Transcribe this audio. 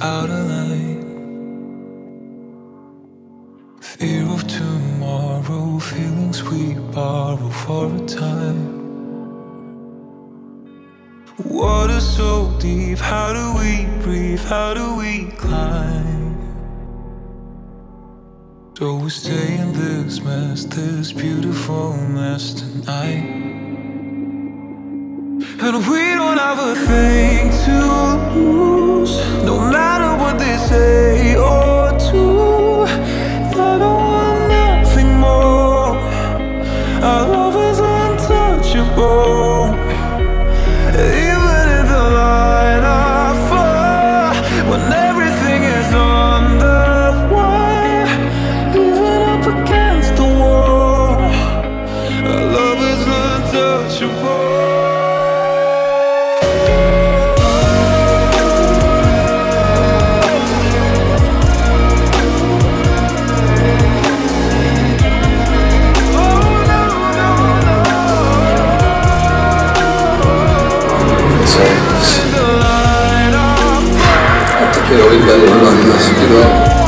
out of line. Fear of tomorrow, feelings we borrow for a time. Water so deep, how do we breathe? How do we climb? So we stay in this mess, this beautiful mess tonight. And we don't have a thing to lose, no matter what they say or do. I don't want nothing more. Our love is untouchable. Even in the line of fire, when everything is on the wire, even up against the wall, our love is untouchable. que ahorita no lo han nacido.